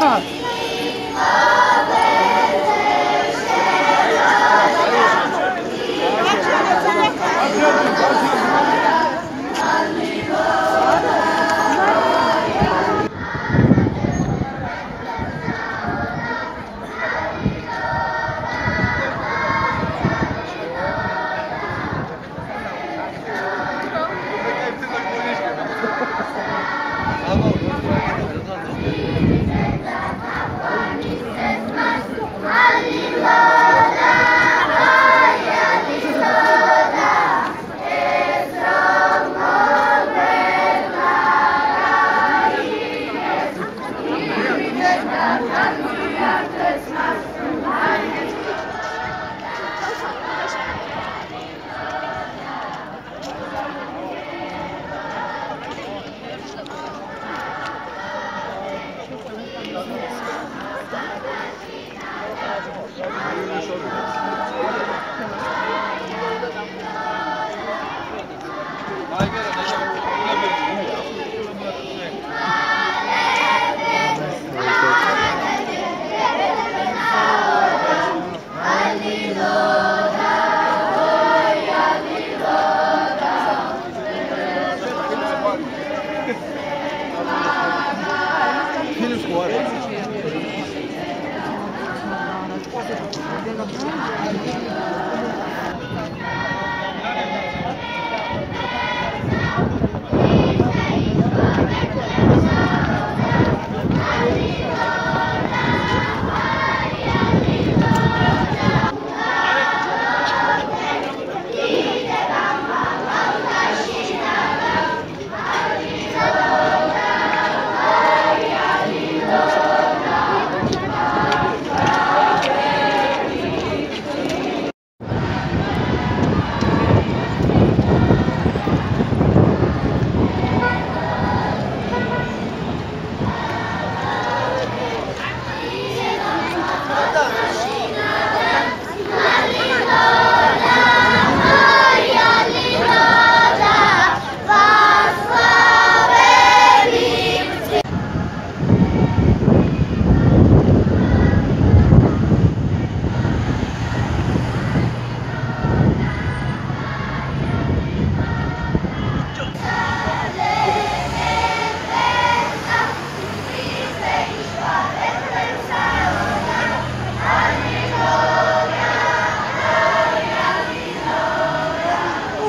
啊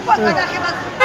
Buat anak.